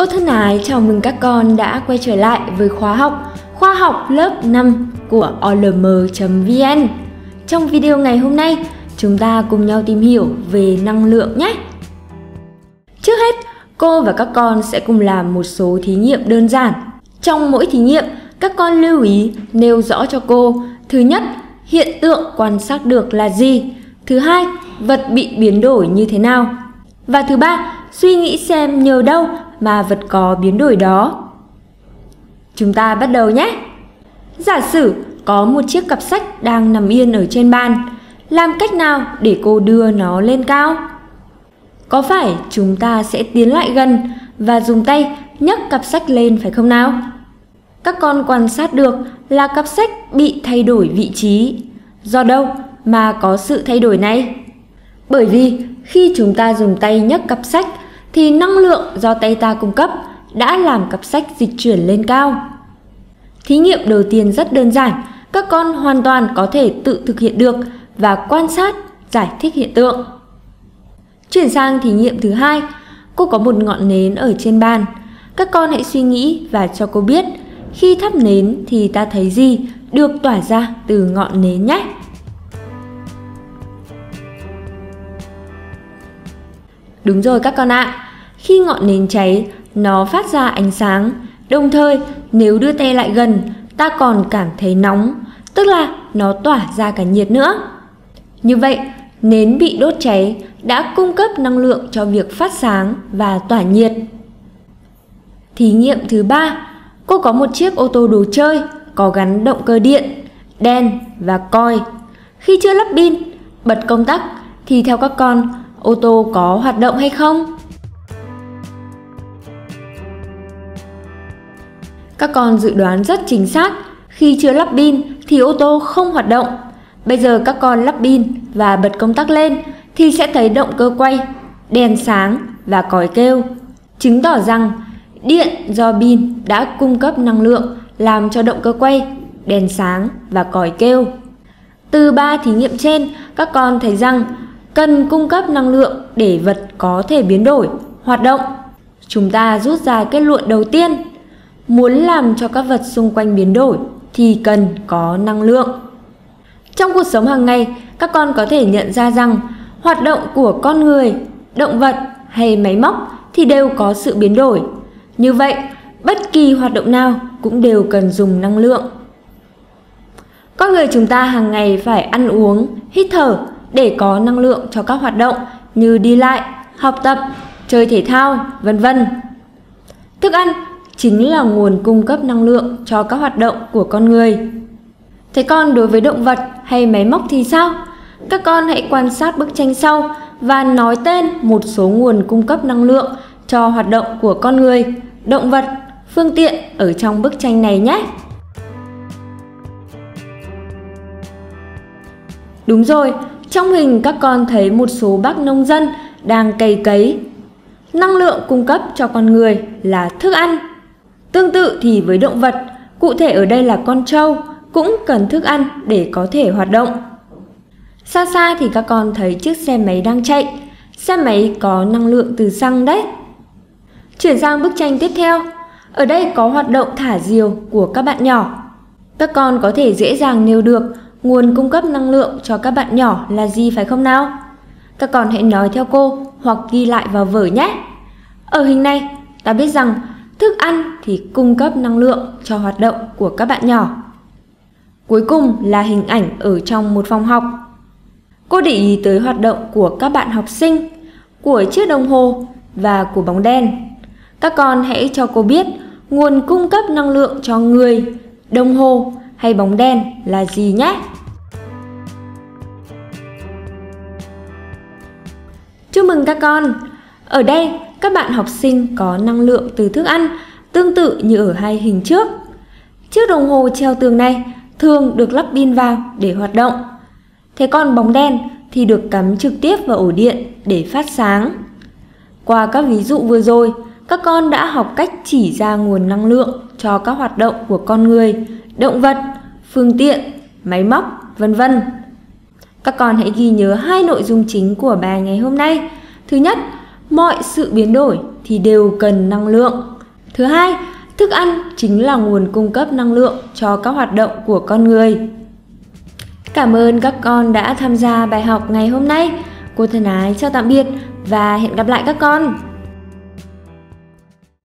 Cô thân ái chào mừng các con đã quay trở lại với khóa học Khoa học lớp 5 của olm.vn Trong video ngày hôm nay, chúng ta cùng nhau tìm hiểu về năng lượng nhé! Trước hết, cô và các con sẽ cùng làm một số thí nghiệm đơn giản. Trong mỗi thí nghiệm, các con lưu ý nêu rõ cho cô Thứ nhất, hiện tượng quan sát được là gì? Thứ hai, vật bị biến đổi như thế nào? Và thứ ba, suy nghĩ xem nhờ đâu mà vật có biến đổi đó. Chúng ta bắt đầu nhé! Giả sử có một chiếc cặp sách đang nằm yên ở trên bàn, làm cách nào để cô đưa nó lên cao? Có phải chúng ta sẽ tiến lại gần và dùng tay nhấc cặp sách lên phải không nào? Các con quan sát được là cặp sách bị thay đổi vị trí. Do đâu mà có sự thay đổi này? Bởi vì khi chúng ta dùng tay nhấc cặp sách thì năng lượng do tay ta cung cấp đã làm cặp sách dịch chuyển lên cao. Thí nghiệm đầu tiên rất đơn giản, các con hoàn toàn có thể tự thực hiện được và quan sát, giải thích hiện tượng. Chuyển sang thí nghiệm thứ hai, cô có một ngọn nến ở trên bàn. Các con hãy suy nghĩ và cho cô biết khi thắp nến thì ta thấy gì được tỏa ra từ ngọn nến nhé. Đúng rồi các con ạ, à, khi ngọn nến cháy, nó phát ra ánh sáng. Đồng thời, nếu đưa tay lại gần, ta còn cảm thấy nóng, tức là nó tỏa ra cả nhiệt nữa. Như vậy, nến bị đốt cháy đã cung cấp năng lượng cho việc phát sáng và tỏa nhiệt. Thí nghiệm thứ ba, cô có một chiếc ô tô đồ chơi có gắn động cơ điện, đèn và coi. Khi chưa lắp pin, bật công tắc thì theo các con, ô tô có hoạt động hay không? Các con dự đoán rất chính xác, khi chưa lắp pin thì ô tô không hoạt động. Bây giờ các con lắp pin và bật công tắc lên thì sẽ thấy động cơ quay, đèn sáng và còi kêu, chứng tỏ rằng điện do pin đã cung cấp năng lượng làm cho động cơ quay, đèn sáng và còi kêu. Từ ba thí nghiệm trên, các con thấy rằng cần cung cấp năng lượng để vật có thể biến đổi, hoạt động. Chúng ta rút ra kết luận đầu tiên Muốn làm cho các vật xung quanh biến đổi thì cần có năng lượng. Trong cuộc sống hàng ngày, các con có thể nhận ra rằng hoạt động của con người, động vật hay máy móc thì đều có sự biến đổi. Như vậy, bất kỳ hoạt động nào cũng đều cần dùng năng lượng. Con người chúng ta hàng ngày phải ăn uống, hít thở để có năng lượng cho các hoạt động như đi lại, học tập, chơi thể thao, vân vân. Thức ăn chính là nguồn cung cấp năng lượng cho các hoạt động của con người. Thế còn đối với động vật hay máy móc thì sao? Các con hãy quan sát bức tranh sau và nói tên một số nguồn cung cấp năng lượng cho hoạt động của con người, động vật, phương tiện ở trong bức tranh này nhé. Đúng rồi, trong hình các con thấy một số bác nông dân đang cày cấy. Năng lượng cung cấp cho con người là thức ăn Tương tự thì với động vật, cụ thể ở đây là con trâu, cũng cần thức ăn để có thể hoạt động. Xa xa thì các con thấy chiếc xe máy đang chạy, xe máy có năng lượng từ xăng đấy. Chuyển sang bức tranh tiếp theo, ở đây có hoạt động thả diều của các bạn nhỏ. Các con có thể dễ dàng nêu được nguồn cung cấp năng lượng cho các bạn nhỏ là gì phải không nào? Các con hãy nói theo cô hoặc ghi lại vào vở nhé. Ở hình này, ta biết rằng Thức ăn thì cung cấp năng lượng cho hoạt động của các bạn nhỏ. Cuối cùng là hình ảnh ở trong một phòng học. Cô để ý tới hoạt động của các bạn học sinh, của chiếc đồng hồ và của bóng đèn. Các con hãy cho cô biết nguồn cung cấp năng lượng cho người, đồng hồ hay bóng đèn là gì nhé. Chúc mừng các con! Ở đây các bạn học sinh có năng lượng từ thức ăn tương tự như ở hai hình trước. Chiếc đồng hồ treo tường này thường được lắp pin vào để hoạt động. Thế còn bóng đèn thì được cắm trực tiếp vào ổ điện để phát sáng. Qua các ví dụ vừa rồi, các con đã học cách chỉ ra nguồn năng lượng cho các hoạt động của con người, động vật, phương tiện, máy móc, vân vân. Các con hãy ghi nhớ hai nội dung chính của bài ngày hôm nay. Thứ nhất, mọi sự biến đổi thì đều cần năng lượng. Thứ hai, thức ăn chính là nguồn cung cấp năng lượng cho các hoạt động của con người. Cảm ơn các con đã tham gia bài học ngày hôm nay. Cô thân ái chào tạm biệt và hẹn gặp lại các con.